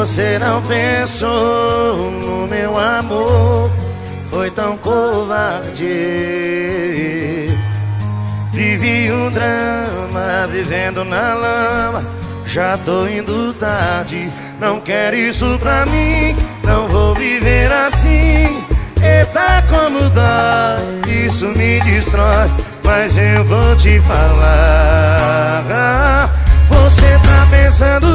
Você não pensou no meu amor, foi tão covarde. Vivi um drama, vivendo na lama. Já tô indo tarde, não quero isso pra mim. Não vou viver assim. Eita, como dói, isso me destrói. Mas eu vou te falar. Você tá pensando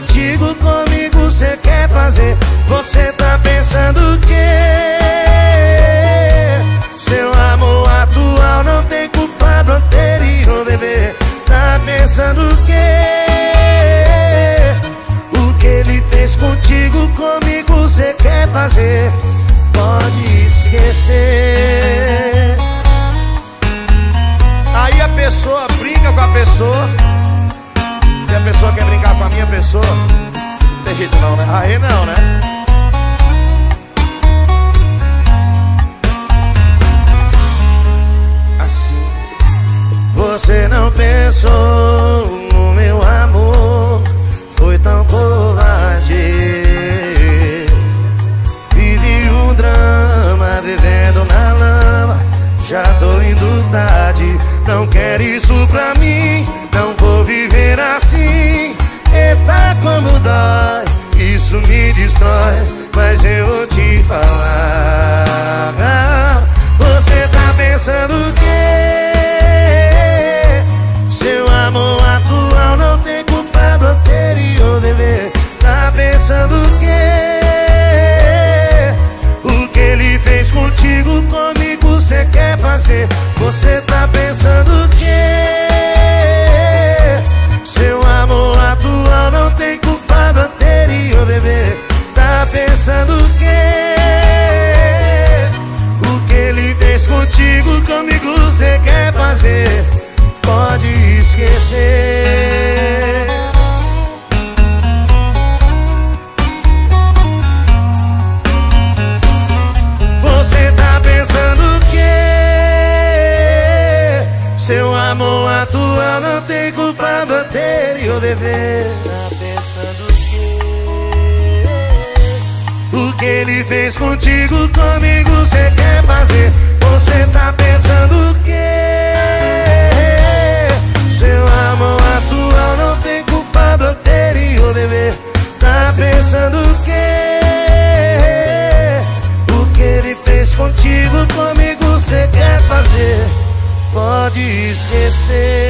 contigo, comigo cê quer fazer? Você tá pensando o quê? Seu amor atual não tem culpa do anterior, bebê. Tá pensando o quê? O que ele fez contigo, comigo cê quer fazer? pode esquecer. Aí a pessoa brinca com a pessoa. Pessoa. Não tem jeito não, né? Aí não, né? Assim. Você não pensou no meu amor. Foi tão covarde. drama, vivendo na lama. Já tô indo tarde, não quero isso pra mim. Fazer Você tá pensando o quê? Seu amor atual não tem culpa do anterior, bebê Tá pensando o quê? O que ele fez contigo, comigo cê quer fazer Pode esquecer Seu amor atual não tem culpa do anterior, bebê Tá pensando o quê? O que ele fez contigo, comigo cê quer fazer Você tá pensando o quê? Seu amor atual não tem culpa do anterior, bebê Tá pensando o quê? O que ele fez contigo, comigo pode esquecer.